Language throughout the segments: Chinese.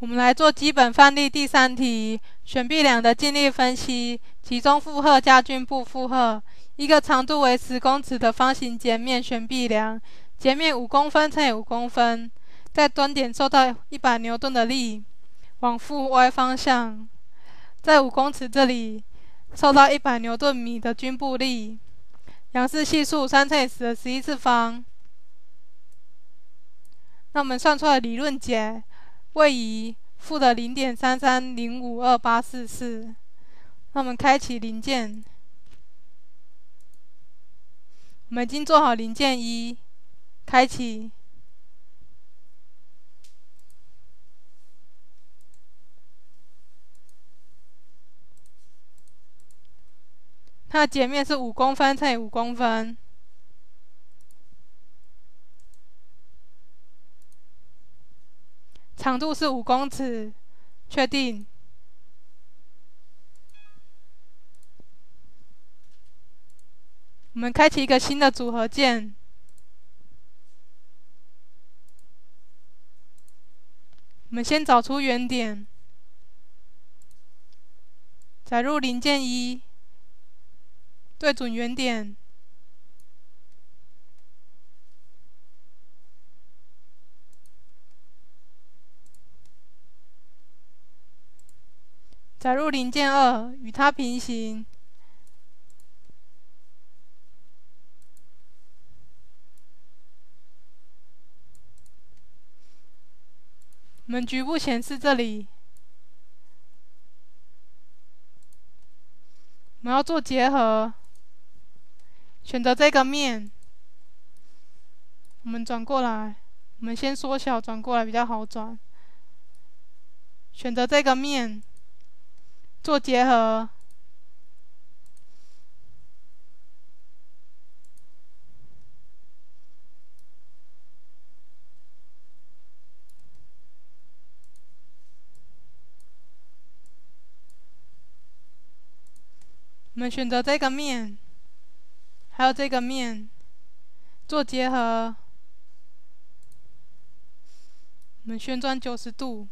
我们来做基本范例第三题：悬臂梁的静力分析。其中负荷加均部负荷。一个长度为十公尺的方形截面悬臂梁，截面五公分乘以五公分，在端点受到一百牛顿的力，往负 y 方向，在五公尺这里受到一百牛顿米的均部力。杨氏系数三乘以十的十一次方。那我们算出来理论解。位移负的零点三三零五二八四四，那我们开启零件，我们已经做好零件一，开启，它的截面是五公分乘以五公分。长度是五公尺，确定。我们开启一个新的组合键。我们先找出原点，载入零件一，对准原点。载入零件二，与它平行。我们局部显示这里，我们要做结合，选择这个面，我们转过来，我们先缩小，转过来比较好转。选择这个面。做结合，我们选择这个面，还有这个面，做结合，我们旋转九十度。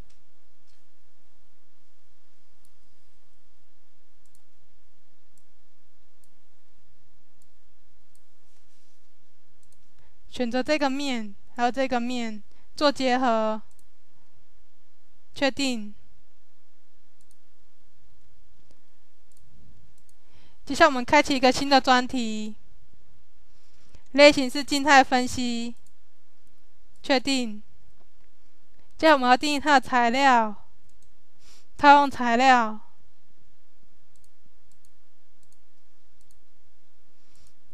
选择这个面，还有这个面做结合，确定。接下来我们开启一个新的专题，类型是静态分析，确定。接下来我们要定义它的材料，套用材料。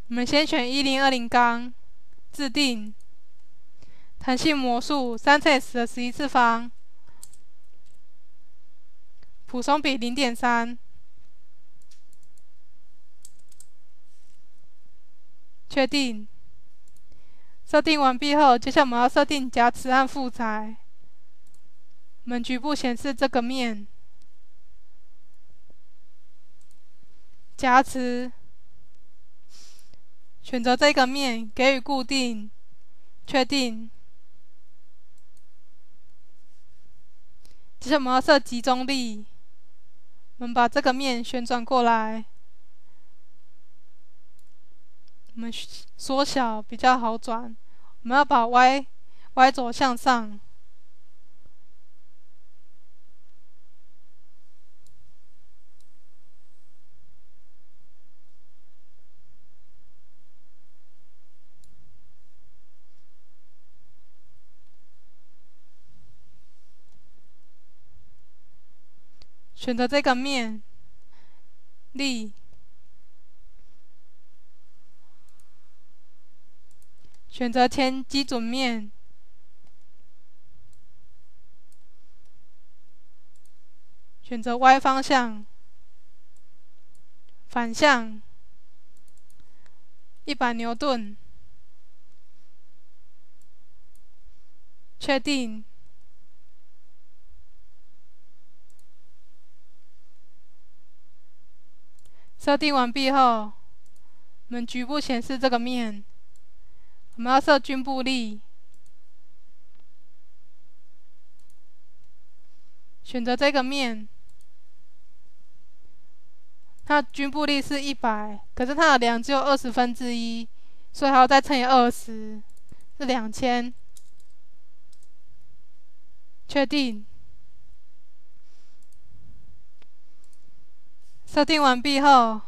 我们先选一零二零钢。制定弹性模数三乘十的十一次方，普松比零点三，确定。设定完毕后，接下来我们要设定夹持和负载。我们局部显示这个面，夹持。选择这个面，给予固定，确定。接下来我们要设集中力，我们把这个面旋转过来，我们缩小比较好转。我们要把 y y 轴向上。选择这个面，力，选择前基准面，选择 y 方向，反向，一百牛顿，确定。设定完毕后，我们局部显示这个面，我们要设均部力，选择这个面，它均布力是一百，可是它的量只有二十分之一，所以还要再乘以二十，是两千。确定。设定完毕后，我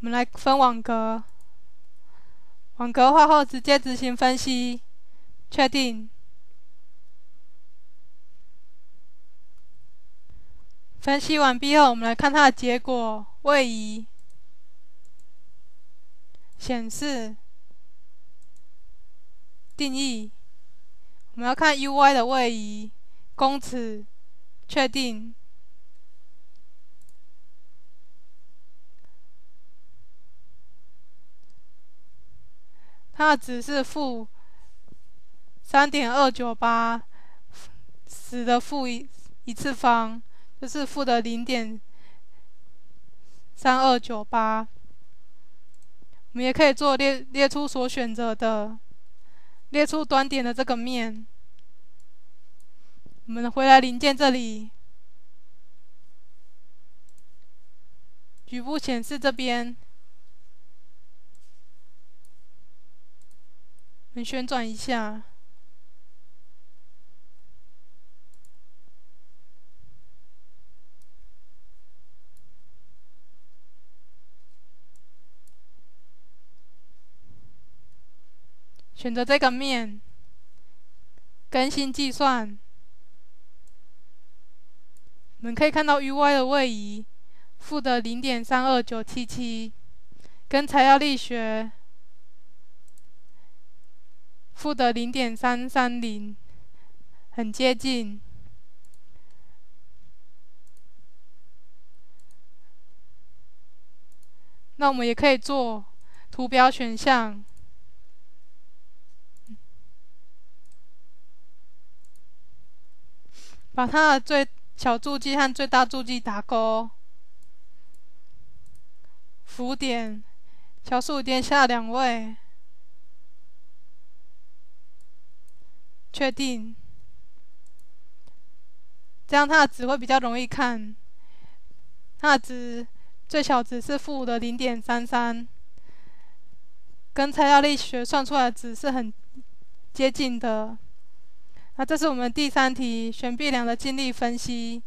们来分网格。网格化后，直接执行分析。确定。分析完毕后，我们来看它的结果。位移显示定义，我们要看 UY 的位移公尺。确定。它的值是负三点二九八，十的负一一次方。就是负的零点三二九八，我们也可以做列列出所选择的，列出端点的这个面。我们回来零件这里，局部显示这边，们旋转一下。选择这个面，更新计算，我们可以看到 UY 的位移负的零点三二九七七，跟材料力学负的零点三三零很接近。那我们也可以做图表选项。把它的最小柱记和最大柱记打勾，浮点、小数点下两位，确定，这样它的值会比较容易看。它的值最小值是负的零点三三，跟材料力学算出来的值是很接近的。那这是我们第三题悬臂梁的静力分析。